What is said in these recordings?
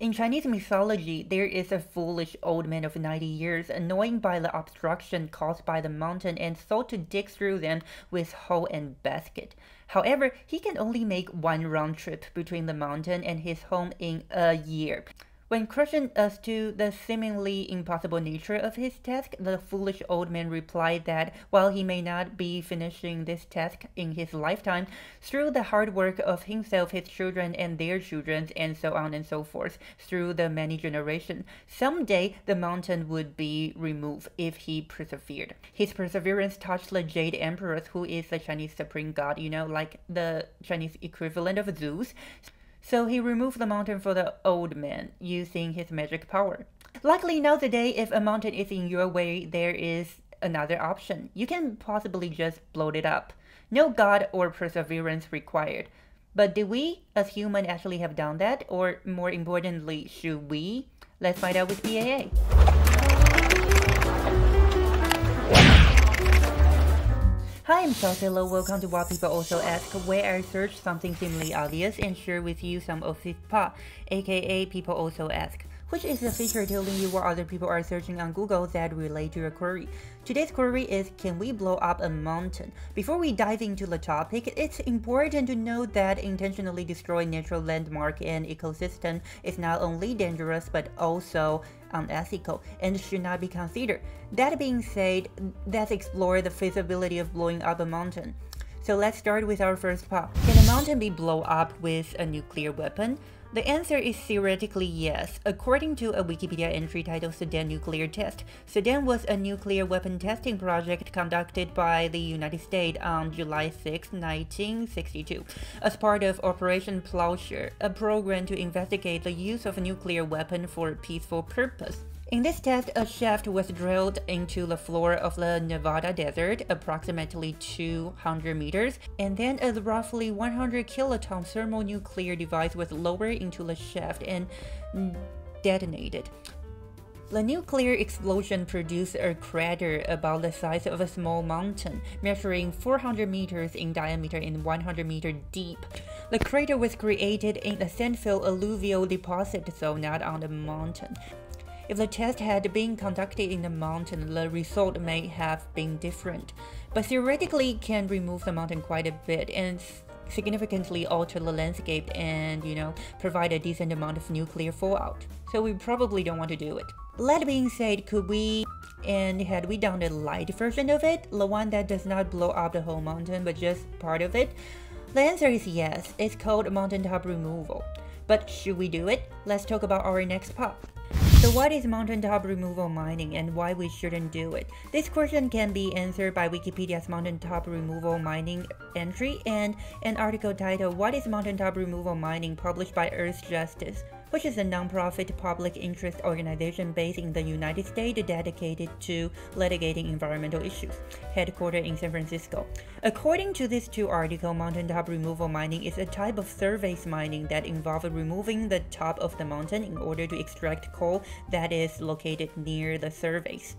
In Chinese mythology, there is a foolish old man of 90 years, annoyed by the obstruction caused by the mountain and thought to dig through them with hoe and basket. However, he can only make one round trip between the mountain and his home in a year. When questioned as to the seemingly impossible nature of his task, the foolish old man replied that while he may not be finishing this task in his lifetime, through the hard work of himself, his children, and their children, and so on and so forth, through the many generations, someday the mountain would be removed if he persevered. His perseverance touched the Jade Emperor, who is the Chinese supreme god, you know, like the Chinese equivalent of Zeus. So he removed the mountain for the old man using his magic power. Luckily now nowadays, if a mountain is in your way, there is another option. You can possibly just blow it up. No god or perseverance required. But did we, as humans, actually have done that? Or more importantly, should we? Let's find out with PAA. Hi, I'm Salcillo. Welcome to What People Also Ask, where I search something seemingly obvious and share with you some of this PAA, aka People Also Ask which is a feature telling you what other people are searching on Google that relate to your query. Today's query is Can we blow up a mountain? Before we dive into the topic, it's important to note that intentionally destroying natural landmark and ecosystem is not only dangerous but also um, unethical and should not be considered. That being said, let's explore the feasibility of blowing up a mountain. So let's start with our first PAA. Can a mountain be blown up with a nuclear weapon? The answer is theoretically yes. According to a Wikipedia entry titled Sedan Nuclear Test, Sedan was a nuclear weapon testing project conducted by the United States on July 6, 1962, as part of Operation Plowshare, a program to investigate the use of a nuclear weapon for a peaceful purpose. In this test, a shaft was drilled into the floor of the Nevada desert, approximately 200 meters, and then a roughly 100 kiloton thermonuclear device was lowered into the shaft and detonated. The nuclear explosion produced a crater about the size of a small mountain, measuring 400 meters in diameter and 100 meters deep. The crater was created in a sandfill alluvial deposit, so not on the mountain. If the test had been conducted in the mountain, the result may have been different, but theoretically it can remove the mountain quite a bit and significantly alter the landscape and, you know, provide a decent amount of nuclear fallout. So we probably don't want to do it. That being said, could we and had we done the light version of it, the one that does not blow up the whole mountain but just PAA of it? The answer is yes, it's called mountaintop removal. But should we do it? Let's talk about our next part. So what is mountaintop removal mining and why we shouldn't do it? This question can be answered by Wikipedia's mountaintop removal mining entry and an article titled What is mountaintop removal mining published by Earthjustice which is a nonprofit public interest organization based in the United States dedicated to litigating environmental issues, headquartered in San Francisco. According to this two article, mountaintop removal mining is a type of surface mining that involves removing the top of the mountain in order to extract coal that is located near the surface.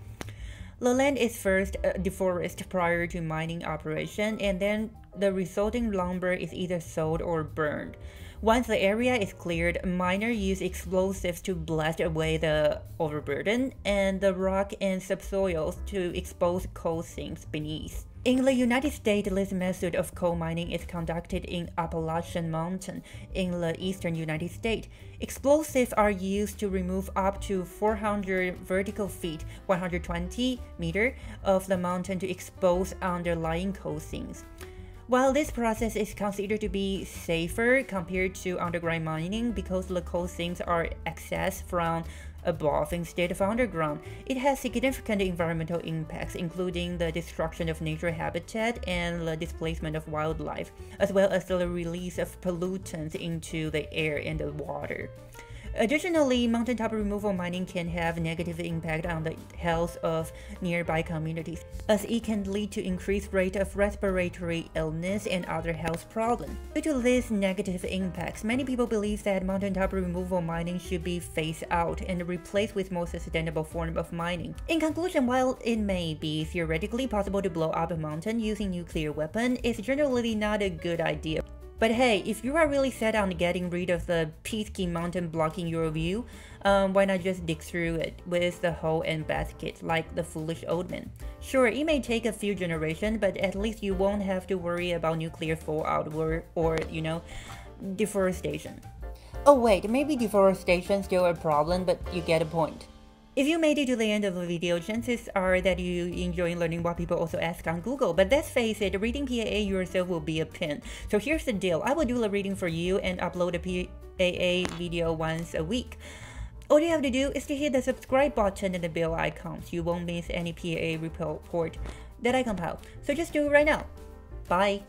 The land is first uh, deforested prior to mining operation, and then the resulting lumber is either sold or burned. Once the area is cleared, miners use explosives to blast away the overburden and the rock and subsoils to expose coal seams beneath. In the United States, this method of coal mining is conducted in Appalachian Mountain in the eastern United States. Explosives are used to remove up to 400 vertical feet, 120 meter, of the mountain to expose underlying coal seams. While this process is considered to be safer compared to underground mining because the coal seams are accessed from above instead of underground, it has significant environmental impacts, including the destruction of nature habitat and the displacement of wildlife, as well as the release of pollutants into the air and the water. Additionally, mountaintop removal mining can have negative impact on the health of nearby communities, as it can lead to increased rate of respiratory illness and other health problems. Due to these negative impacts, many people believe that mountaintop removal mining should be phased out and replaced with more sustainable form of mining. In conclusion, while it may be theoretically possible to blow up a mountain using nuclear weapon, it's generally not a good idea. But hey, if you are really set on getting rid of the pesky mountain blocking your view, um, why not just dig through it with the hoe and basket like the foolish old man? Sure, it may take a few generations, but at least you won't have to worry about nuclear fallout or, or you know, deforestation. Oh wait, maybe deforestation still a problem, but you get a point. If you made it to the end of the video, chances are that you enjoy learning what people also ask on Google. But let's face it, reading PAA yourself will be a pain. So here's the deal. I will do the reading for you and upload a PAA video once a week. All you have to do is to hit the subscribe button and the bell icon so you won't miss any PAA report that I compile. So just do it right now. Bye!